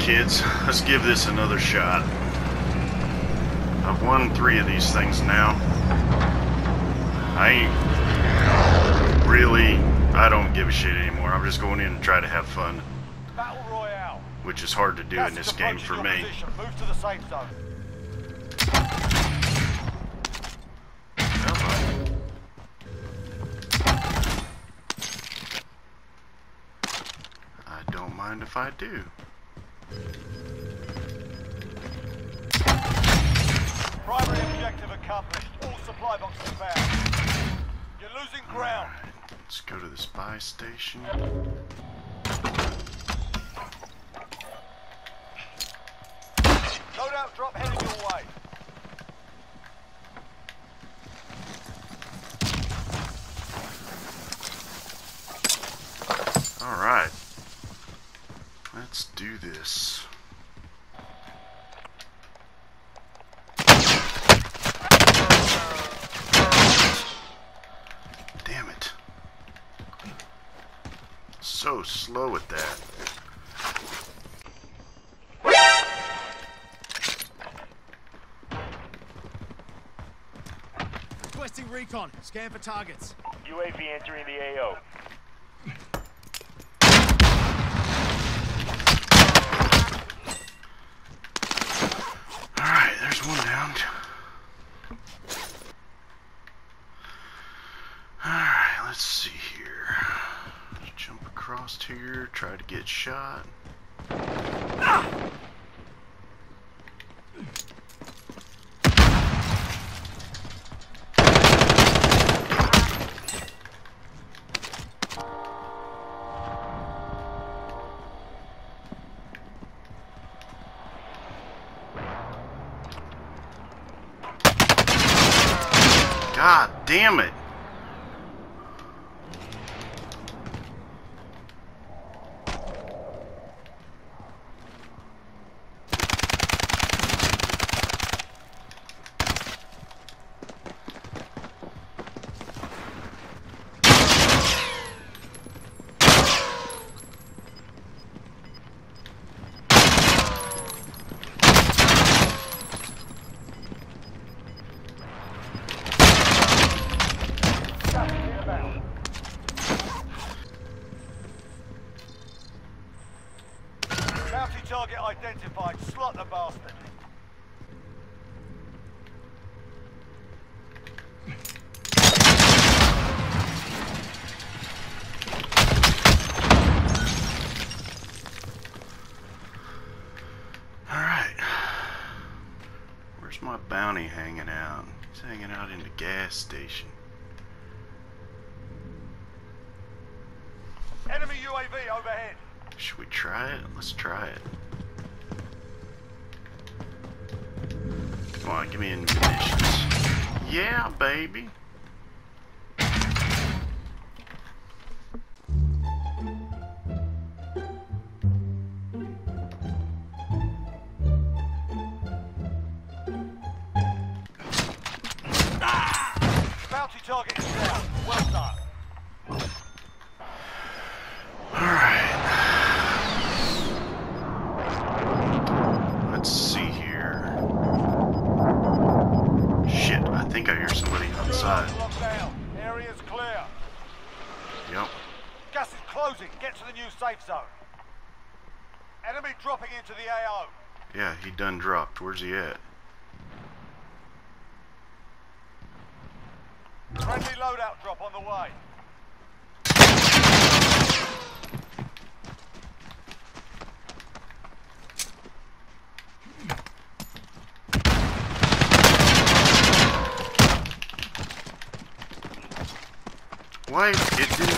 kids. Let's give this another shot. I've won three of these things now. I ain't really... I don't give a shit anymore. I'm just going in and try to have fun. Battle Royale. Which is hard to do in this game for me. Move to the safe zone. I don't mind if I do. Accomplished. All supply boxes found. You're losing ground. Alright, let's go to the buy station. Loadout drop heading your way. Alright. Let's do this. Damn it. So slow at that. Requesting recon. Scan for targets. UAV entering the AO. Alright, there's one down. Alright, let's see here. Jump across here, try to get shot. God damn it! Bounty target identified. Slot the bastard. Alright. Where's my bounty hanging out? He's hanging out in the gas station. Enemy UAV overhead. Should we try it? Let's try it. Come on, give me munitions. Yeah, baby. Ah! Bounty target is down. Well done. Yep. Gas is closing. Get to the new safe zone. Enemy dropping into the AO. Yeah, he done dropped. Where's he at? Friendly loadout drop on the way. Why? It didn't.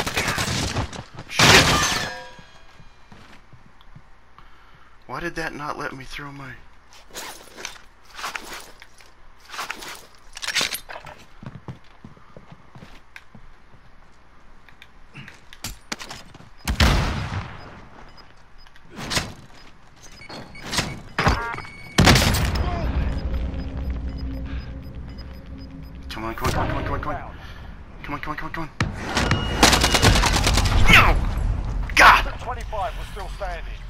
Shit. Why did that not let me throw my. Come on, come on, come on, come on, come on, come on. Come on, come on, come on. Standing.